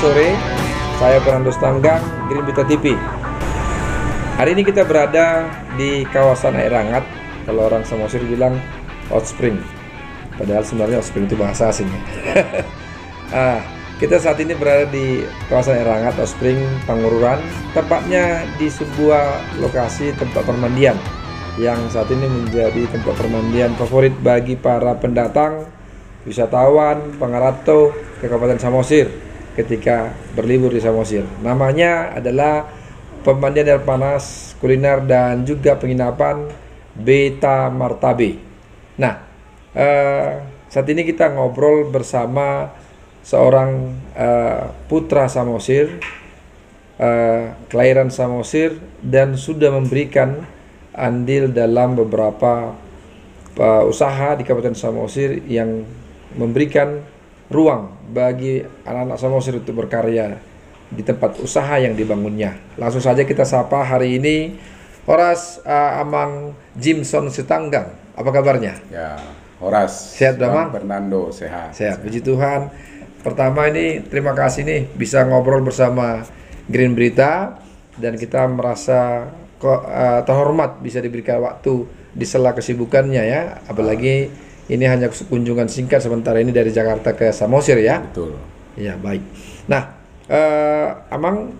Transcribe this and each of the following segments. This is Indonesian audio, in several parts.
sore. Saya Fernando Stanggang, Green Bita TV. Hari ini kita berada di kawasan air hangat. Kalau orang Samosir bilang hot spring. Padahal sebenarnya hot spring itu bahasa asing. ah, kita saat ini berada di kawasan air hangat hot spring Pangururan, tepatnya di sebuah lokasi tempat permandian yang saat ini menjadi tempat permandian favorit bagi para pendatang, wisatawan, pengarato ke Kabupaten Samosir ketika berlibur di Samosir. Namanya adalah pemandian air panas, kuliner dan juga penginapan Beta Martabe. Nah, eh, saat ini kita ngobrol bersama seorang eh, putra Samosir, eh, kelahiran Samosir dan sudah memberikan andil dalam beberapa uh, usaha di Kabupaten Samosir yang memberikan ruang bagi anak-anak Samosir untuk berkarya di tempat usaha yang dibangunnya. Langsung saja kita sapa hari ini Horas uh, Amang Jimson Setanggang. Apa kabarnya? Ya, Horas. Sehat, Bang Fernando sehat. Sehat, puji Tuhan. Pertama ini terima kasih nih bisa ngobrol bersama Green Berita dan kita merasa kok uh, terhormat bisa diberikan waktu di sela kesibukannya ya, apalagi ini hanya kunjungan singkat sementara ini dari Jakarta ke Samosir ya. Betul. Iya baik. Nah, uh, Amang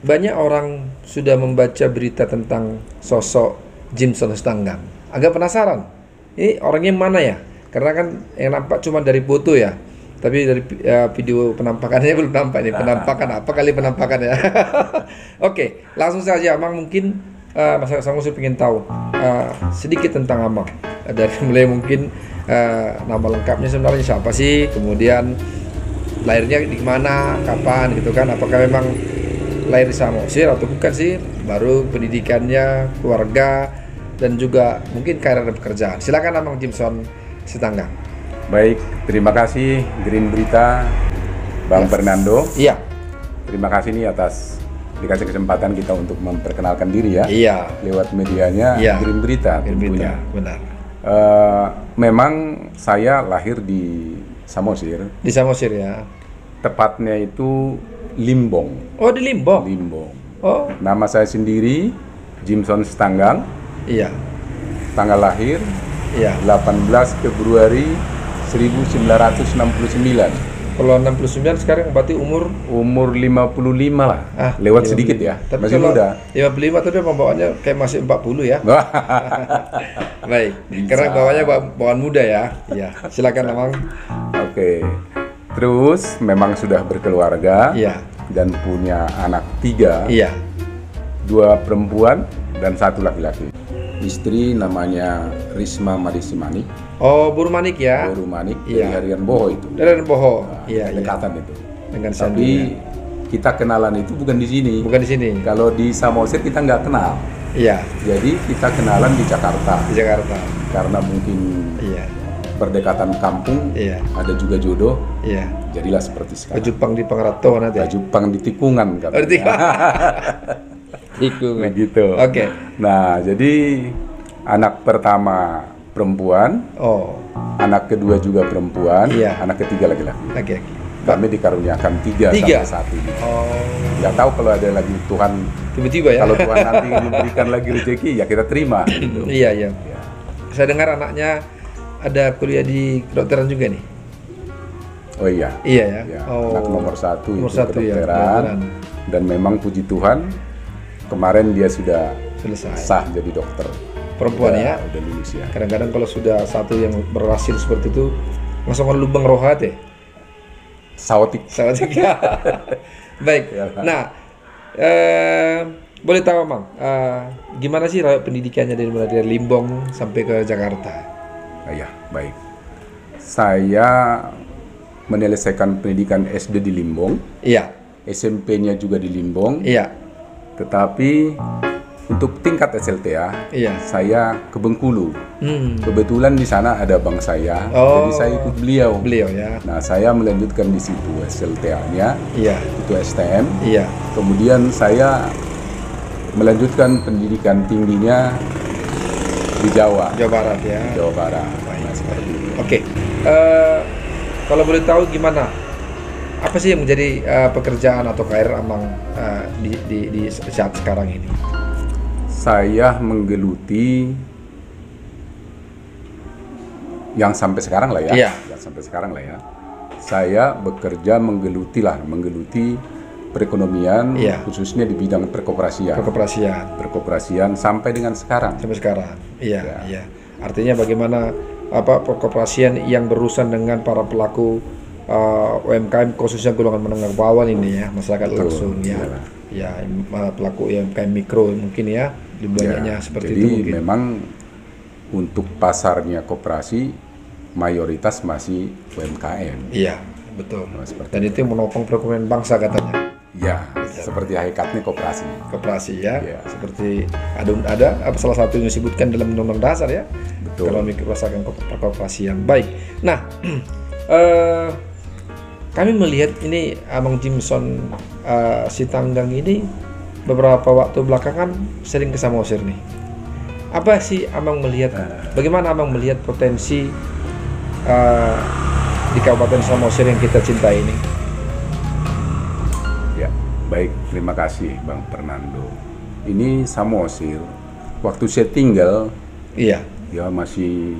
banyak orang sudah membaca berita tentang sosok Jimson Stanggang. Agak penasaran. Ini orangnya mana ya? Karena kan yang nampak cuma dari foto ya. Tapi dari uh, video penampakannya belum nampak nih. Penampakan apa kali penampakan ya? Oke, langsung saja Amang mungkin uh, masyarakat Samosir ingin tahu uh, sedikit tentang Amang dari mulai mungkin uh, nama lengkapnya sebenarnya siapa sih? Kemudian lahirnya di mana? Kapan gitu kan? Apakah memang lahir di Samosir atau bukan sih? Baru pendidikannya keluarga dan juga mungkin karir dan pekerjaan. Silakan Amang Jimson Setanggang baik terima kasih Green Berita. Bang yes. Fernando. Iya. Terima kasih nih atas dikasih kesempatan kita untuk memperkenalkan diri ya. Iya. Lewat medianya iya. Green Berita Green Berita, benar. Uh, memang saya lahir di Samosir. Di Samosir ya. Tepatnya itu Limbong. Oh di Limbong. Limbong. Oh. Nama saya sendiri Jimson Stanggang. Iya. Tanggal lahir. Iya. 18 Februari 1969. Kalau 69 sekarang berarti umur umur 55 lah. Ah, lewat 55. sedikit ya. Tapi masih muda. 55 tapi pembawaannya kayak masih 40 ya. Baik. Bisa. Karena bawanya bawaan muda ya. Iya. Silakan Amang. Oke. Terus memang sudah berkeluarga. Iya. Dan punya anak tiga. Iya. Dua perempuan dan satu laki-laki istri namanya Risma Marisi Manik. Oh, Buru Manik ya? Buru Manik iya. dari Harian Boho itu. Dari Harian Boho. Nah, iya, iya. dekatan iya. itu. Dengan Tapi kita kenalan itu bukan di sini. Bukan di sini. Kalau di Samosir kita nggak kenal. Iya. Jadi kita kenalan di Jakarta. Di Jakarta. Karena mungkin iya. berdekatan kampung, iya. ada juga jodoh. Iya. Jadilah seperti sekarang. Jepang di Pangarato nanti. Jepang di tikungan kan. Tikungan. Begitu. Oke. Okay. Nah, jadi anak pertama perempuan. Oh. Anak kedua juga perempuan. Iya. Anak ketiga laki-laki. Laki-laki. Kami dikaruniakan tiga, tiga. sampai saat ini. Oh. Gak tahu kalau ada lagi Tuhan. Tiba-tiba ya. Kalau Tuhan nanti memberikan lagi rezeki, ya kita terima. Gitu. iya iya. Ya. Saya dengar anaknya ada kuliah di kedokteran juga nih. Oh iya. Iya ya. ya. Oh. Anak nomor satu nomor itu satu ya, kedokteran. Ya, dan memang puji Tuhan kemarin dia sudah selesai. sah jadi dokter. Perempuan udah, ya? udah lulus ya. Kadang-kadang kalau sudah satu yang berhasil seperti itu langsung ke lubang rohat ya? Sawatik sawatik baik. Ya. nah eh, boleh tahu mang eh, gimana sih pendidikannya dari mulai dari Limbong sampai ke Jakarta? Ah, ya baik. Saya menyelesaikan pendidikan SD di Limbong. Iya. SMP-nya juga di Limbong. Iya tetapi untuk tingkat SLTA, iya. saya ke Bengkulu. Hmm. Kebetulan di sana ada bang saya, oh, jadi saya ikut beliau. Beliau ya. Nah, saya melanjutkan di situ SLTA-nya. Iya. Itu STM. Iya. Kemudian saya melanjutkan pendidikan tingginya di Jawa. Jawa Barat ya. Jawa Barat. Nah, seperti itu. Oke. Okay. Uh, eh, kalau boleh tahu gimana apa sih yang menjadi uh, pekerjaan atau karir Amang uh, di, di, di saat sekarang ini? Saya menggeluti yang sampai sekarang lah ya, Iya. yang sampai sekarang lah ya. Saya bekerja menggeluti lah, menggeluti perekonomian, Iya. khususnya di bidang perkoperasian, Perkoperasian perkoperasian sampai dengan sekarang. sampai sekarang. Iya, Ya. iya. Artinya bagaimana apa perkoperasian yang berurusan dengan para pelaku uh, UMKM khususnya golongan menengah ke bawah ini ya, masyarakat Betul, langsung ya. iya. Ya, uh, pelaku UMKM mikro mungkin ya, banyaknya Ya, seperti jadi itu mungkin. memang untuk pasarnya koperasi mayoritas masih UMKM. Iya, betul. Nah, seperti Dan itu yang menopang perekonomian bangsa katanya. Ya, seperti hakikatnya koperasi. Koperasi ya, Iya. seperti ada ada apa salah satu yang disebutkan dalam undang-undang dasar ya. Betul. Ekonomi kerasakan koperasian. Baik. Nah, eh, kami melihat ini Amang Jimson eh, Sitanggang ini beberapa waktu belakangan sering ke Samosir nih. Apa sih Amang melihat? Bagaimana Amang melihat potensi eh, di Kabupaten Samosir yang kita cintai ini? Ya, baik. Terima kasih Bang Fernando. Ini Samosir. Waktu saya tinggal, Iya. ya masih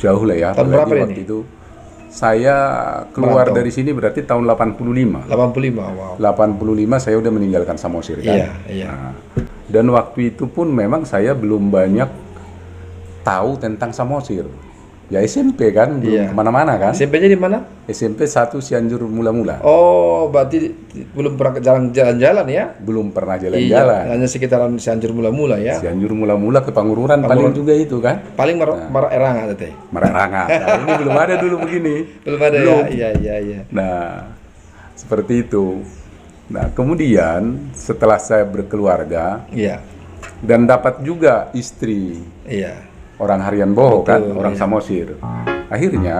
jauh lah ya. Tahun berapa waktu ini? itu saya keluar Merantau. dari sini berarti tahun 85. 85. Wow. 85 saya udah meninggalkan Samosir kan. Iya, iya. Nah, dan waktu itu pun memang saya belum banyak tahu tentang Samosir. Ya SMP kan, belum Iya. ke mana-mana kan. SMP-nya di mana? SMP 1 Cianjur mula-mula. Oh, berarti belum pernah jalan-jalan ya? Belum pernah Iya, jalan-jalan. hanya sekitaran Cianjur mula-mula ya. Cianjur mula-mula ke Pangururan paling juga itu kan. Paling mar Marak Erang ada teh. Merangat. Nah, ini belum ada dulu begini. Belum ada Belum. ya? Iya, iya, iya. Nah, seperti itu. Nah, kemudian setelah saya berkeluarga Iya. dan dapat juga istri Iya. Orang harian Boho kan, Betul, orang iya. Samosir. Akhirnya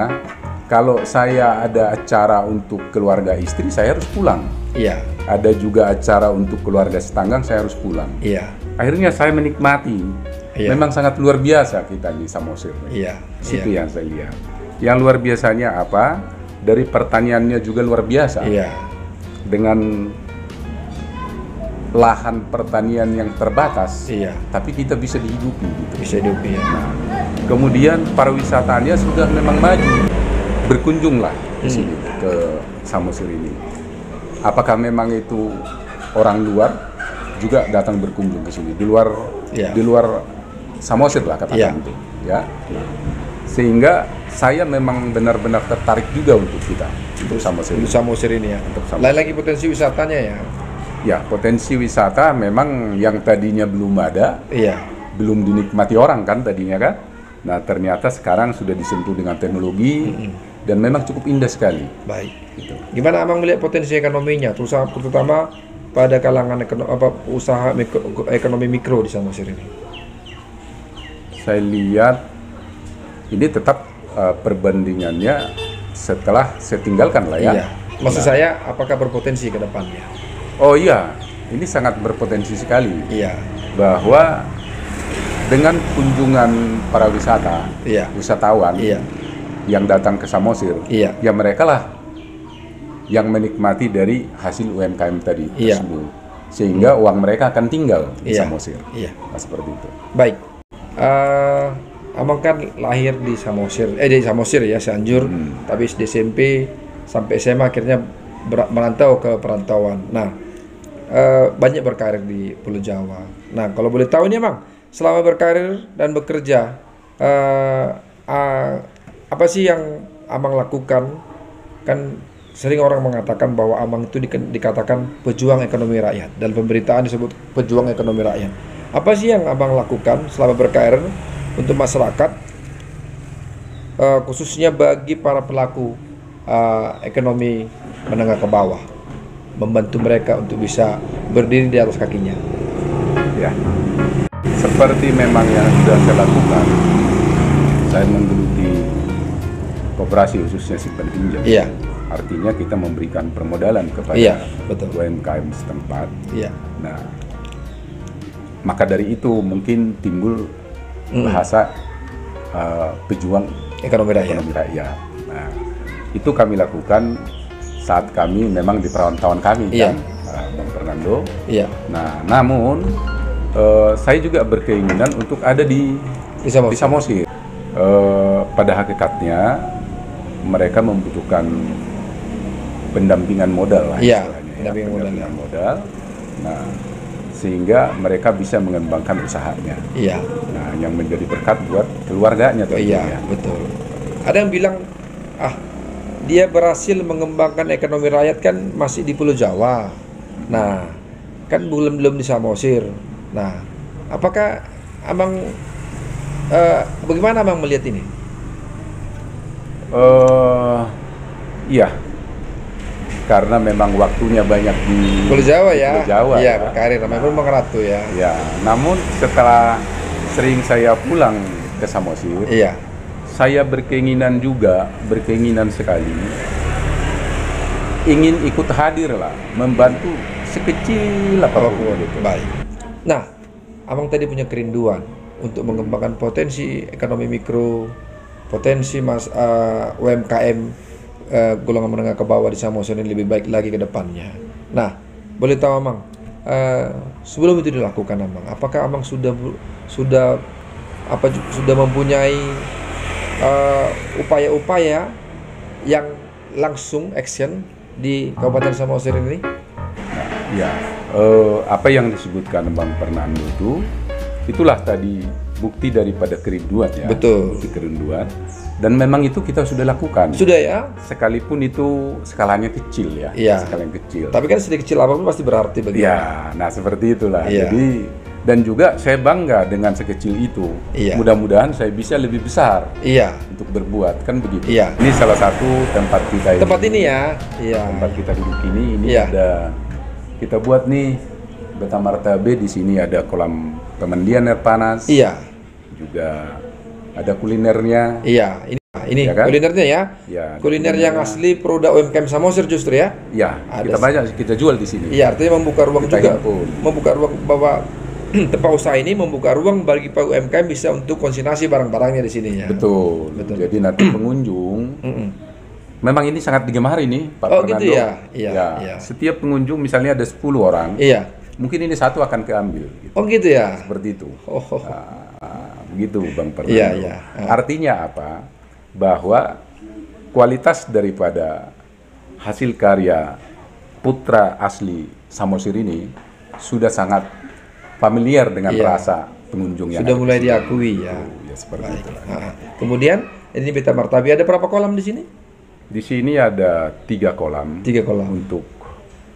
kalau saya ada acara untuk keluarga istri, saya harus pulang. Iya. Ada juga acara untuk keluarga setanggang, saya harus pulang. Iya. Akhirnya saya menikmati. Iya. Memang sangat luar biasa kita di Samosir. Iya. Itu Iya. yang saya lihat. Yang luar biasanya apa? Dari pertaniannya juga luar biasa. Iya. Dengan lahan pertanian yang terbatas, Iya. tapi kita bisa dihidupi gitu. Bisa hidup ya. Kemudian pariwisatanya sudah memang maju. Berkunjunglah Hmm. sini ke Samosir ini. Apakah memang itu orang luar juga datang berkunjung ke sini di luar Iya. di luar Samosir lah katakan Iya. itu, ya. Sehingga saya memang benar-benar tertarik juga untuk kita untuk Samosir. Untuk Samosir ini ya. Untuk Samosir. Lain lagi potensi wisatanya ya. Ya, potensi wisata memang yang tadinya belum ada, Iya. belum dinikmati orang kan tadinya kan. Nah ternyata sekarang sudah disentuh dengan teknologi dan memang cukup indah sekali. Baik. Gitu. Gimana Abang melihat potensi ekonominya, terutama terutama pada kalangan ekono, apa usaha mikro- ekonomi mikro di Samosir ini? Saya lihat ini tetap uh, perbandingannya setelah saya tinggalkan lah ya. Iya. Maksud saya apakah berpotensi ke depannya? Oh iya, ini sangat berpotensi sekali Iya. bahwa dengan kunjungan para wisata, Iya. wisatawan Iya. yang datang ke Samosir, Iya. ya mereka lah yang menikmati dari hasil UMKM tadi Iya. tersebut, sehingga uang mereka akan tinggal di Iya. Samosir. Iya. Nah, seperti itu. Baik. Eh, Abang kan lahir di Samosir, eh di Samosir ya, Cianjur, Hmm. tapi di SMP sampai SMA akhirnya merantau ke perantauan. Nah, eh, banyak berkarir di Pulau Jawa. Nah, kalau boleh tahu nih, Bang, selama berkarir dan bekerja, eh, ah, apa sih yang Abang lakukan? Kan sering orang mengatakan bahwa Abang itu di- dikatakan pejuang ekonomi rakyat. Dalam pemberitaan disebut pejuang ekonomi rakyat. Apa sih yang Abang lakukan selama berkarir untuk masyarakat, eh, khususnya bagi para pelaku eh, ekonomi menengah ke bawah, membantu mereka untuk bisa berdiri di atas kakinya? Ya. Seperti memang yang sudah saya lakukan, saya menggeluti koperasi khususnya simpan pinjam. Iya, Artinya kita memberikan permodalan kepada Iya, betul. UMKM setempat. iya, Nah, maka dari itu mungkin timbul Mm. bahasa uh, pejuang ekonomi rakyat. ekonomi rakyat. Nah, itu kami lakukan saat kami memang di perantauan kami Iya. kan, uh, Bang Fernando. Iya. Nah, namun eh, saya juga berkeinginan untuk ada di Bisa di Samosir. Eh, pada hakikatnya mereka membutuhkan pendampingan modal lah. Iya, istilahnya ya, pendampingan modal, pendampingan modal. Nah, sehingga mereka bisa mengembangkan usahanya. Iya. Nah, yang menjadi berkat buat keluarganya Oh, iya, betul. Ada yang bilang, ah, dia berhasil mengembangkan ekonomi rakyat kan masih di Pulau Jawa. Nah, kan belum belum di Samosir. Nah, apakah abang eh, bagaimana abang melihat ini? Eh, iya. Karena memang waktunya banyak di Pulau Jawa ya. Pulau Jawa. Iya, ya. berkarir namanya pun Bang Ratu ya. Ya, namun setelah sering saya pulang ke Samosir, Iya. Saya berkeinginan juga, berkeinginan sekali ingin ikut hadir lah, membantu sekecil apa pun Apa pun gitu. Baik. Nah, abang tadi punya kerinduan untuk mengembangkan potensi ekonomi mikro, potensi mas eh, UMKM eh, golongan menengah ke bawah di Samosir ini lebih baik lagi ke depannya. Nah, boleh tahu abang, eh, sebelum itu dilakukan abang, apakah abang sudah sudah apa sudah mempunyai eh, upaya-upaya yang langsung action di Kabupaten Samosir ini? Ya, eh, apa yang disebutkan Bang Fernando itu, itulah tadi bukti daripada kerinduan ya. Betul. Bukti kerinduan. Dan memang itu kita sudah lakukan. Sudah ya, Sekalipun itu skalanya kecil ya, Iya. skala yang kecil. Tapi kan sedikit kecil apa pun pasti berarti bagi Ya, nah seperti itulah. Iya. Jadi dan juga saya bangga dengan sekecil itu. Iya. Mudah-mudahan saya bisa lebih besar Iya. untuk berbuat kan begitu. Iya. Ini salah satu tempat kita Tempat ini ya. Iya. tempat kita duduk ini ini Iya. ada kita buat nih Beta Martabe di sini ada kolam pemandian air panas. Iya. Juga ada kulinernya. Iya. Ini ini Iya kan? kulinernya ya. Ya, Kuliner yang asli produk UMKM Samosir justru ya. Ya, Ada kita banyak kita jual di sini. Iya, artinya membuka ruang Kita juga. himpun. Membuka ruang bahwa tempat usaha ini membuka ruang bagi para UMKM bisa untuk konsignasi barang-barangnya di sini ya. Betul. Betul. Jadi nanti pengunjung. Memang ini sangat digemari nih Pak Oh, Fernando. gitu ya? Iya, iya. Setiap pengunjung misalnya ada 10 orang, Iya. mungkin ini satu akan keambil. Gitu. Oh gitu ya. Seperti itu. Oh, oh. Nah, begitu Bang Fernando. Iya, iya. Artinya apa? Bahwa kualitas daripada hasil karya putra asli Samosir ini sudah sangat familiar dengan Iya. rasa pengunjung yang Sudah di mulai sini. diakui ya. Ya seperti itu. Ah, Kemudian ini Beta Martabi ada berapa kolam di sini? Di sini ada tiga kolam. Tiga kolam. Untuk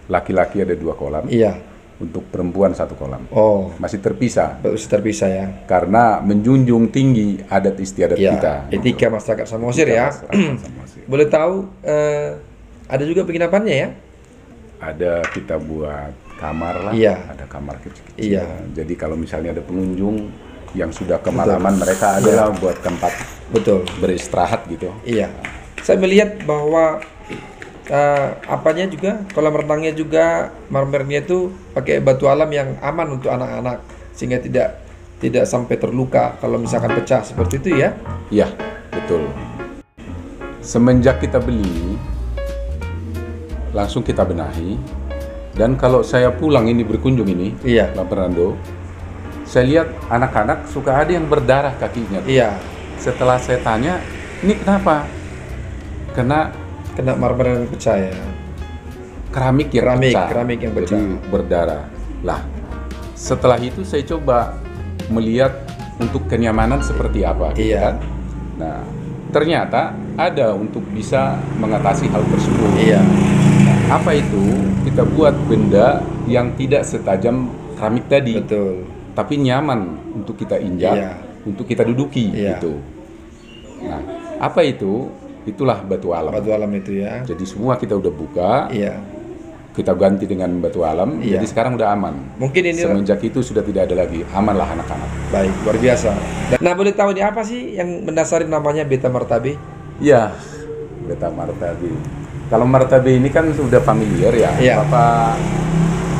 laki-laki ada dua kolam, Iya. untuk perempuan satu kolam. Oh, Masih terpisah masih terpisah ya. karena menjunjung tinggi adat istiadat Iya. kita. Etika masyarakat Samosir ya. Masyarakat Samosir. Boleh tahu eh, ada juga penginapannya ya? Ada kita buat kamar lah, Iya. ada kamar kecil-kecil. Iya. Jadi kalau misalnya ada pengunjung yang sudah kemalaman, mereka adalah buat tempat Betul. beristirahat gitu. Iya. Saya melihat bahwa eh, apanya juga kolam renangnya juga marmernya itu pakai batu alam yang aman untuk anak-anak sehingga tidak tidak sampai terluka kalau misalkan pecah seperti itu ya. Iya, betul. Semenjak kita beli, langsung kita benahi. Dan kalau saya pulang ini berkunjung ini, Iya. Bang Fernando, saya lihat anak-anak suka ada yang berdarah kakinya. Iya. Setelah saya tanya, ini kenapa? Kena Kena marmer yang pecah ya. keramik yang Keramik, pecah. keramik yang Jadi pecah. berdarah. Lah, setelah itu saya coba melihat untuk kenyamanan seperti apa. gitu Iya. kan. Nah, ternyata ada untuk bisa mengatasi hal tersebut. Iya. Apa itu? Kita buat benda yang tidak setajam keramik tadi, Betul. tapi nyaman untuk kita injak, Iya. untuk kita duduki Iya. gitu. Nah, apa itu? Itulah batu alam. Batu alam itu ya. Jadi semua kita udah buka, Iya. kita ganti dengan batu alam. Iya. Jadi sekarang udah aman. Mungkin ini Semenjak itu sudah tidak ada lagi. Amanlah anak-anak. baik, luar biasa. Nah, boleh tahu ini apa sih yang mendasari namanya beta martabi? Iya, beta martabi. Kalau martabi ini kan sudah familiar ya. Iya. Bapak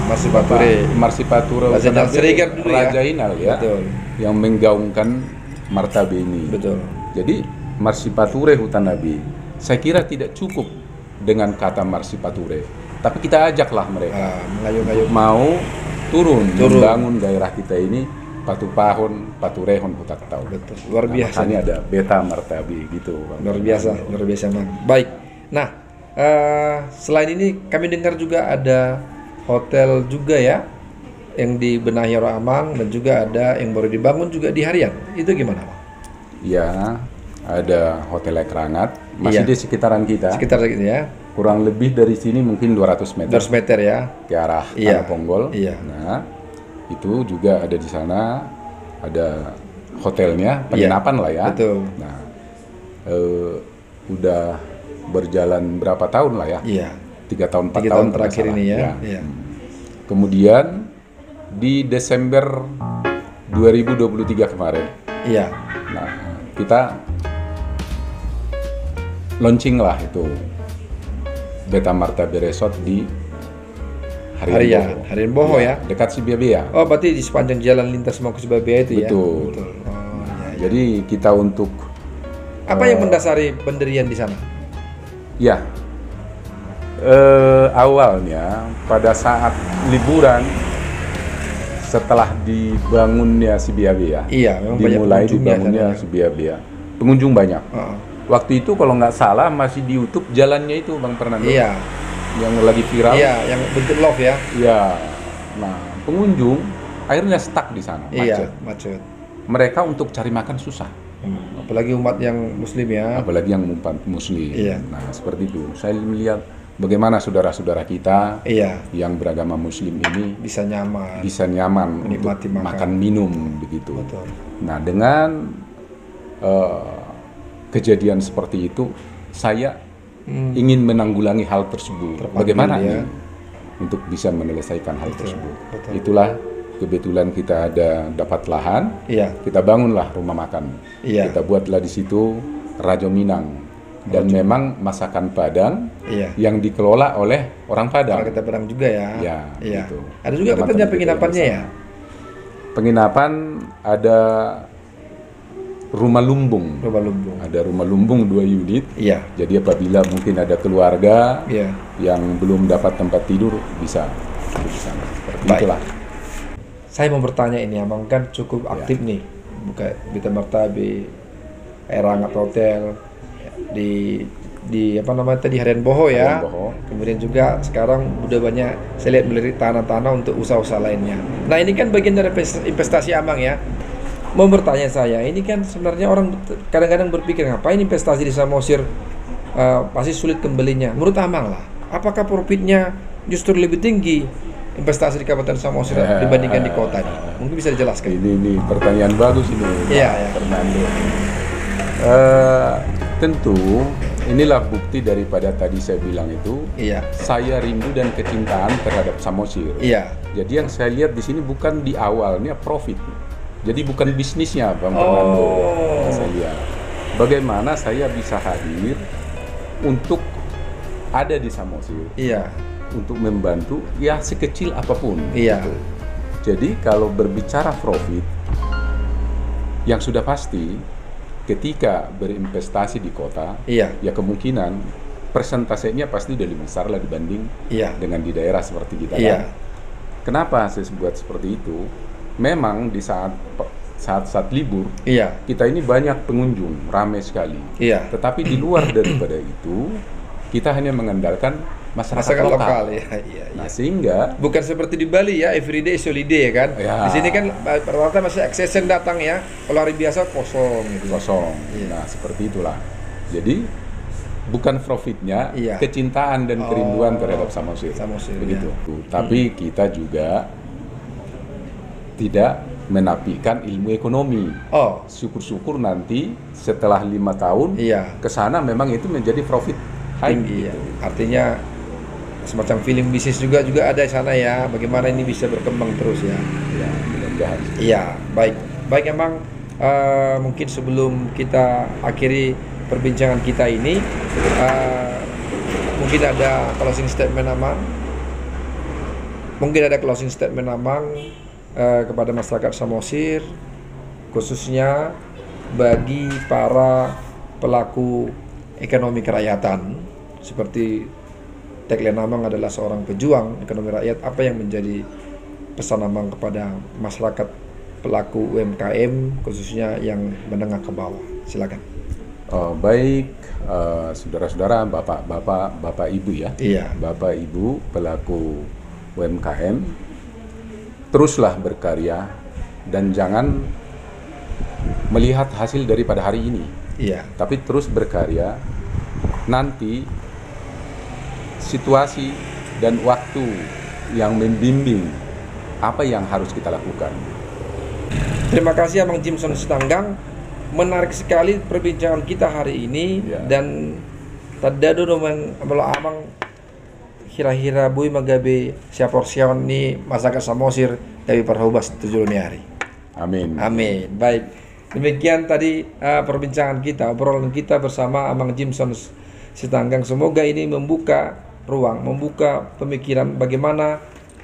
Bature. Marsipatura Raja Siregar dulu ya. Inal ya. Betul. Yang menggaungkan martabi ini. Betul. Jadi Marsipature Hutanabi, saya kira tidak cukup dengan kata Marsipature. Tapi kita ajaklah mereka Ah, mengayuh-ngayuh. mau turun, Turun. membangun daerah kita ini patu pahun, patu rehon hutak tahu. Betul. Luar biasa. Makanya ada beta martabi gitu. Bang. Luar biasa, luar biasa Bang. Baik. Nah, eh, selain ini kami dengar juga ada hotel juga ya yang dibenahi orang Amang dan juga ada yang baru dibangun juga di Harian. Itu gimana, Bang? Ya, ada hotel Ekrangat masih Iya. di sekitaran kita. Sekitar ya. Kurang lebih dari sini mungkin 200 meter 200 meter ya. ke arah Iya. Tanah Ponggol. Iya. Nah, itu juga ada di sana ada hotelnya, penginapan lah ya. Betul. Nah, eh, udah berjalan berapa tahun lah ya? Iya. Tiga tahun, empat Tiga tahun, tahun terakhir ini ya. salah. Iya. Kemudian di Desember 2023 kemarin, Iya. nah kita launching lah itu Beta Marta Beresort di Harian, Harian Boho ya. dekat Sibiabia. Oh, berarti di sepanjang jalan lintas mau ke Surabaya itu ya. Betul. Oh, iya. Jadi kita untuk Apa yang mendasari pendirian di sana? Ya eh, awalnya pada saat liburan setelah dibangunnya Sibiabia, Iya, memang banyak dimulai pengunjungnya dibangunnya sana ya. Sibiabia, pengunjung banyak. Oh, Waktu itu kalau nggak salah masih di YouTube jalannya itu Bang Fernando iya. yang lagi viral. Iya, yang bentuk love ya. Iya. Nah, pengunjung akhirnya stuck di sana, Iya, macet. macet. Mereka untuk cari makan susah, Hmm, Apalagi umat yang muslim ya. apalagi yang umat muslim. Iya. Nah, seperti itu. Saya melihat bagaimana saudara-saudara kita Iya, yang beragama muslim ini bisa nyaman. bisa nyaman Menikmati untuk makan. makan minum begitu. Betul. Nah, dengan eh, kejadian seperti itu, saya Hmm, ingin menanggulangi hal tersebut. Terpanggil, Bagaimana ya. nih untuk bisa menyelesaikan hal tersebut? betul. Itulah kebetulan kita ada dapat lahan, Iya, kita bangunlah rumah makan. Iya. Kita buatlah di situ Rajo Minang dan memang masakan Padang iya. yang dikelola oleh orang Padang. Kalau kita pedang juga ya. Ya, Iya. gitu. Ada juga katanya penginapannya ya. Penginapan ada rumah lumbung. Rumah lumbung. Ada rumah lumbung dua unit. Iya. Jadi apabila mungkin ada keluarga Iya. yang belum dapat tempat tidur bisa di sana. Seperti Baik. itulah. Saya mau bertanya ini, abang kan cukup Ya. aktif nih, buka Bita Martabe, Erangat Hotel, di di apa namanya tadi Harian Boho ya. Harian Boho. Kemudian juga sekarang udah banyak saya lihat melirik tanah-tanah untuk usaha-usaha lainnya. Nah ini kan bagian dari invest- investasi abang ya. Mau bertanya saya, ini kan sebenarnya orang kadang-kadang berpikir ngapain investasi di Samosir eh, pasti sulit kembalinya. Menurut abang lah, apakah profitnya justru lebih tinggi investasi di Kabupaten Samosir Ya. dibandingkan di kota ini? Mungkin bisa dijelaskan. Ini, ini pertanyaan bagus ini. Iya, iya. Fernando. Eh, tentu inilah bukti daripada tadi saya bilang itu Iya, saya rindu dan kecintaan terhadap Samosir. iya. Jadi yang saya lihat di sini bukan di awalnya profit. Jadi bukan bisnisnya Bang Fernando. Oh. Saya lihat. Bagaimana saya bisa hadir untuk ada di Samosir Iya, untuk membantu ya sekecil apa pun. Iya. gitu. Jadi kalau berbicara profit yang sudah pasti ketika berinvestasi di kota iya, ya kemungkinan persentasenya pasti udah lebih besar lah dibanding iya, dengan di daerah seperti kita. iya, kan. Kenapa saya buat seperti itu? Memang di saat saat saat libur iya, kita ini banyak pengunjung, ramai sekali. iya. Tetapi di luar daripada itu, kita hanya mengandalkan masyarakat, Masyarakat lokal. lokal, ya, iya, iya. Nah, sehingga Bukan seperti di Bali ya, everyday is holiday ya kan. Ya. Di sini kan eh, rata-rata masih akses yang datang ya. Kalau hari biasa kosong gitu. kosong. Iya. Nah, seperti itulah. Jadi bukan profitnya, Iya. kecintaan dan Oh, kerinduan terhadap Samosir. Samosir, Begitu. ya. Tapi kita juga tidak menafikan ilmu ekonomi. Oh, Syukur-syukur nanti setelah lima tahun iya. ke sana memang itu menjadi profit Tinggi ya. Artinya semacam feeling bisnis juga juga ada di sana ya. Bagaimana ini bisa berkembang terus ya. Ya, mudah-mudahan. Iya, baik. Baik emang eh, mungkin sebelum kita akhiri perbincangan kita ini eh, mungkin ada closing statement Amang. Mungkin ada closing statement Amang eh, kepada masyarakat Samosir khususnya bagi para pelaku ekonomi kerakyatan seperti tagline Amang adalah seorang pejuang ekonomi rakyat. Apa yang menjadi pesan Amang kepada masyarakat pelaku UMKM khususnya yang menengah ke bawah? Silakan. Oh, baik uh, saudara-saudara, bapak-bapak, bapak ibu ya. Iya. Bapak ibu pelaku UMKM, teruslah berkarya dan jangan melihat hasil daripada hari ini. Iya. Tapi terus berkarya. Nanti situasi dan waktu yang membimbing apa yang harus kita lakukan. Terima kasih Abang Jimson Setanggang. Menarik sekali perbincangan kita hari ini Ya. dan dulu kalau Abang hira-hira bui magabe siapa siawan ni masyarakat Samosir dari perhubas tujuh hari. Amin. Amin. Baik. Demikian tadi uh, perbincangan kita, obrolan kita bersama Abang Jimson Sitanggang. Semoga ini membuka ruang, membuka pemikiran bagaimana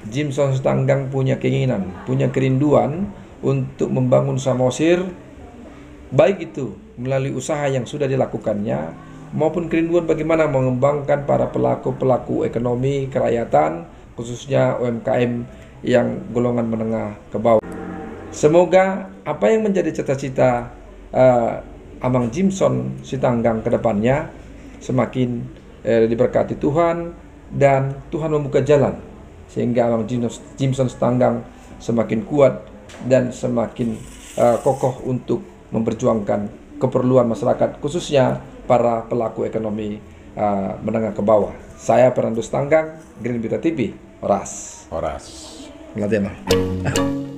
Jimson Sitanggang punya keinginan, punya kerinduan untuk membangun Samosir baik itu melalui usaha yang sudah dilakukannya maupun kerinduan bagaimana mengembangkan para pelaku-pelaku ekonomi kerakyatan khususnya UMKM yang golongan menengah ke bawah. Semoga apa yang menjadi cita-cita uh, Amang Jimson Sitanggang ke depannya semakin eh, diberkati Tuhan dan Tuhan membuka jalan sehingga Amang Jimson, Jimson Sitanggang semakin kuat dan semakin uh, kokoh untuk memperjuangkan keperluan masyarakat khususnya para pelaku ekonomi uh, menengah ke bawah. Saya Perandus Tanggang, Green Bita TV, Oras. Horas. Ngelatih.